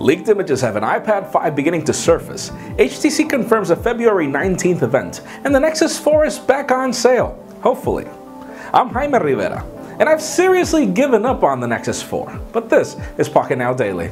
Leaked images have an iPad 5 beginning to surface. HTC confirms a February 19th event, and the Nexus 4 is back on sale. Hopefully. I'm Jaime Rivera, and I've seriously given up on the Nexus 4, but this is Pocketnow Daily.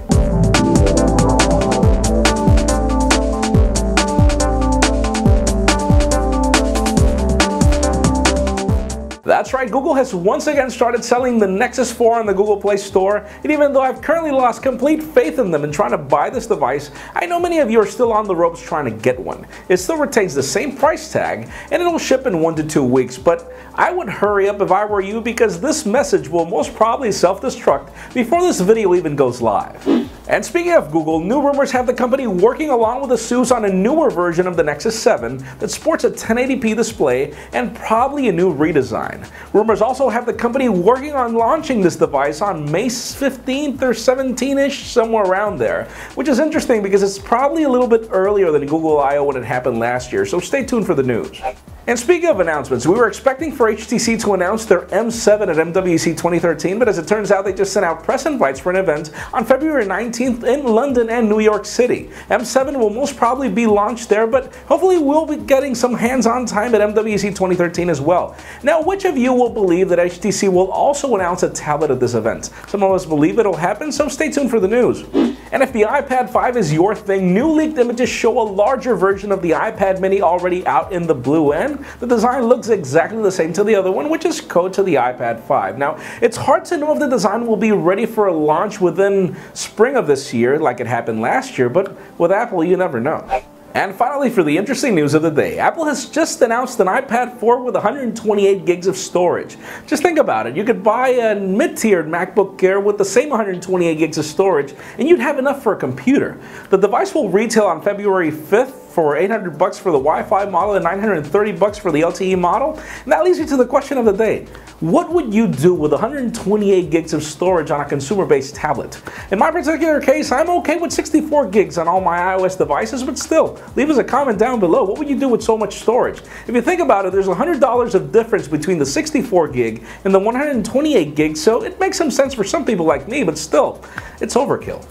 That's right, Google has once again started selling the Nexus 4 on the Google Play Store, and even though I've currently lost complete faith in them in trying to buy this device, I know many of you are still on the ropes trying to get one. It still retains the same price tag, and it'll ship in one to two weeks, but I would hurry up if I were you because this message will most probably self-destruct before this video even goes live. And speaking of Google, new rumors have the company working along with ASUS on a newer version of the Nexus 7 that sports a 1080p display and probably a new redesign. Rumors also have the company working on launching this device on May 15th or 17ish, somewhere around there, which is interesting because it's probably a little bit earlier than Google I.O. when it happened last year, so stay tuned for the news. And speaking of announcements, we were expecting for HTC to announce their M7 at MWC 2013, but as it turns out, they just sent out press invites for an event on February 19th in London and New York City. M7 will most probably be launched there, but hopefully we'll be getting some hands-on time at MWC 2013 as well. Now, which of you will believe that HTC will also announce a tablet at this event? Some of us believe it'll happen, so stay tuned for the news. And if the iPad 5 is your thing, new leaked images show a larger version of the iPad mini already out in the blue end the design looks exactly the same to the other one, which is code to the iPad 5. Now, it's hard to know if the design will be ready for a launch within spring of this year, like it happened last year, but with Apple, you never know. And finally, for the interesting news of the day, Apple has just announced an iPad 4 with 128 gigs of storage. Just think about it. You could buy a mid-tiered MacBook Air with the same 128 gigs of storage, and you'd have enough for a computer. The device will retail on February 5th for 800 bucks for the Wi-Fi model and 930 bucks for the LTE model. And that leads me to the question of the day. What would you do with 128 gigs of storage on a consumer-based tablet? In my particular case, I'm okay with 64 gigs on all my iOS devices, but still, leave us a comment down below. What would you do with so much storage? If you think about it, there's $100 of difference between the 64 gig and the 128 gig, so it makes some sense for some people like me, but still, it's overkill.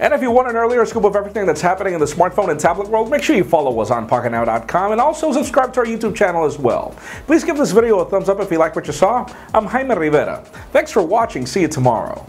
And if you want an earlier scoop of everything that's happening in the smartphone and tablet world, make sure you follow us on PocketNow.com and also subscribe to our YouTube channel as well. Please give this video a thumbs up if you like what you saw. I'm Jaime Rivera. Thanks for watching. See you tomorrow.